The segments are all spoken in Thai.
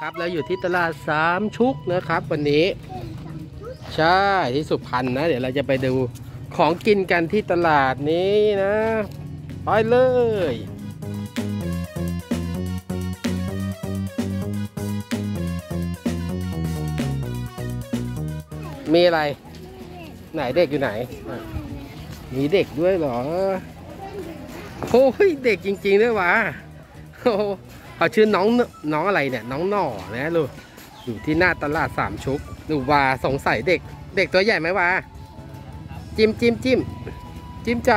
ครับแล้วอยู่ที่ตลาดสามชุกนะครับ วันนี้ ใช่ที่สุพรรณนะ เดี๋ยวเราจะไปดูของกินกันที่ตลาดนี้นะไปเลยมีอะไร ไหนเด็กอยู่ไหนอะมีเด็กด้วยเหรอโอ้ยเด็กจริงๆด้วยวะโอ้โห เขาชื่อน้องน้องอะไรเนี่ย น้องหน่อนะลูกอยู่ที่หน้าตลาดสามชุกดูวาสงสัยเด็ก เด็กตัวใหญ่ไหมวะจิ้มจิ้มจิ้มจิ้มใจ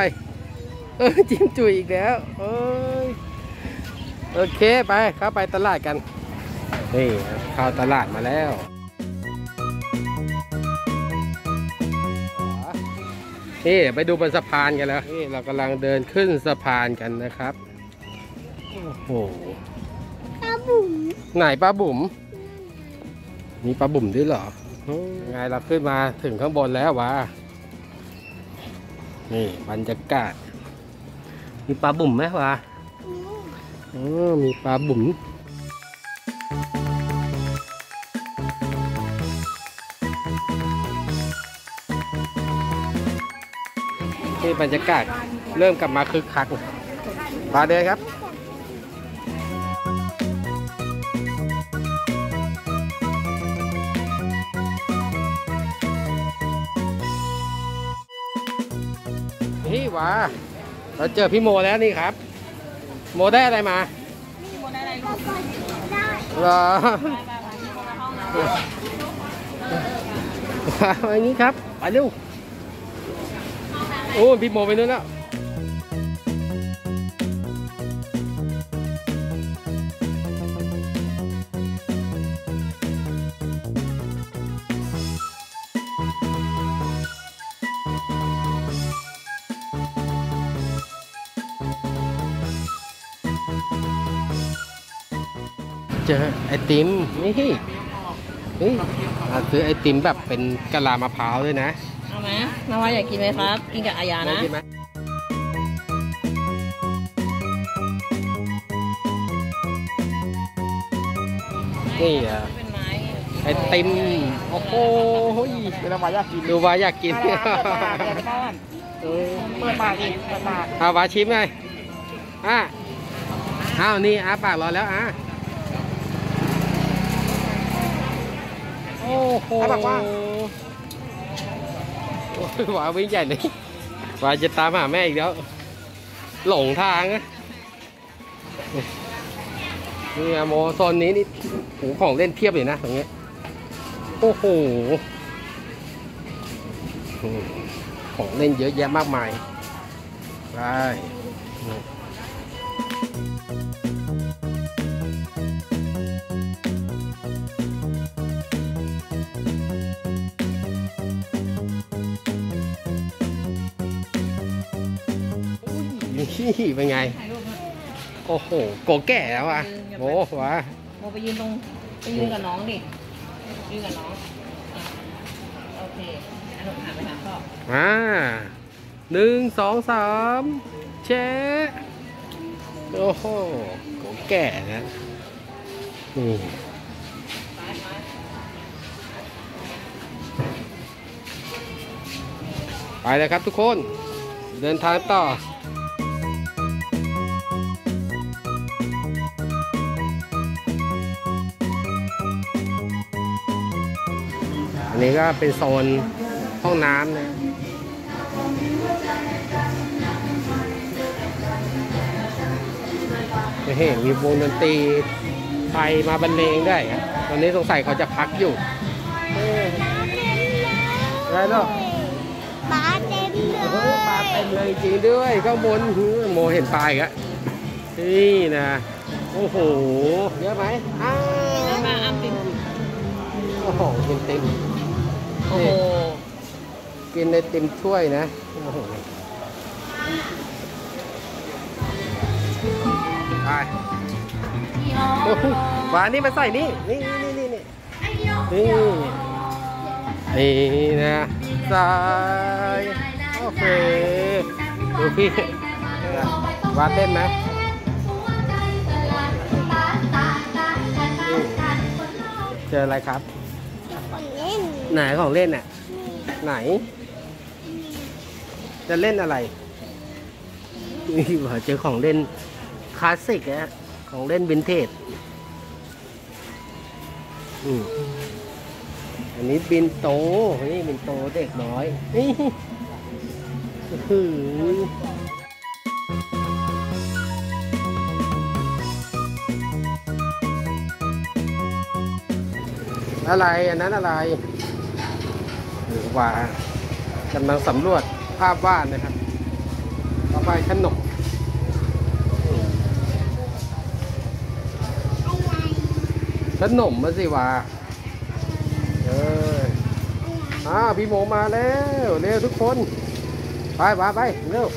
เออจิ้มจุยอีกแล้วเอ้ยโอเคไปเข้าไปตลาดกันนี่เข้าตลาดมาแล้วนี่ไปดูบนสะพานกันแล้วนี่เรากำลังเดินขึ้นสะพานกันนะครับ โอ้โห บุ๋มไหนปลาบุ๋มมีปลาบุ๋มด้วยเหรอไงเราขึ้นมาถึงข้างบนแล้ววะนี่บรรยากาศ มีปลาบุ๋มไหมวะอ๋อมีปลาบุ๋มนี่บรรยากาศเริ่มกลับมาคึกคักมาเดินครับ นี่หวะเราเจอพี่โมแล้วนี่ครับ โมได้อะไรมาได้เหรอมาอย่างนี้ครับ ไปเร็ว โอ้ยพี่โมไปนู่นแล้ว เจอไอติมนี่นี่อะซื้อไอติมแบบเป็นกะลามะพร้าวด้วยนะเอาไหมนาวาอยากกินไหมครับ กินกับอายานะได้ไหมนี่อะเป็นไม้ไอติมโอ้โหเวลามาอยากกินดูว่าอยากกินเดี๋ยวบ้านเออเปิดปากอีกเปิดปากเอาวาชิมไงอะอ้าวนี่อาปากรอแล้วอะ โอ้โหถ้าบอกว่าโอ้ยหวาวิ่งใหญ่เลยหวาจะตามหาแม่อีกแล้ว หลงทางนะนี่อะโมโซนนี้นี่โหของเล่นเพียบเลยนะตรงเนี้ยโอ้โหอืมของเล่นเยอะแยะมากมายได้ นี่เป็นไงโอ้โหโกแก่แล้วอะโอ้วะโมไปยืนตรงไปยืนกับน้องดิ ยืนกับน้องอะโอเคอันนู้นหันไปหาพ่ออ่าหนึ่งสองสามเชะโอ้โหโกแก่นะนี่ไปไปไปเลยครับทุกคน เดินทางต่อ อันนี้ก็เป็นโซนห้องน้ำนะจะเห็นมีวงดนตรีไทยมาบรรเลงได้ครับตอนนี้สงสัยเขาจะพักอยู่เออได้แล้วปลาเต็มเลเฮ้ยยปลาเต็มเลยจริงด้วยข้างบนหือโมเห็นปลาอีกแล้วนี่นะ โอ้โห เยอะไหมอ้าวเอามาอ้ำติมโอ้โหกินเต็ม โอ้โห กินในเต็มถ้วยนะโอ้โหไปโอ้โหหวานนี่มาใส่นี่ นี่นี่นี่นี่นี่นี่นะใส่โอเคดูพี่วาดเต้นไหมเจออะไรครับ ไหนของเล่นน่ะนี่ไหน จะเล่นอะไรนี่เหรอเจอของเล่นคลาสสิกอะของเล่นวินเทจอืมอันนี้บินโต นี่บินโตเด็กน้อย นี่เอออะไรอันนั้นอะไร หรือว่ากำลังสำรวจภาพวาดนะครับต่อไปขนมขนมมาสิวะเอออ้าพี่โมมาแล้วเร็วทุกคน ไปไปไปเร็ว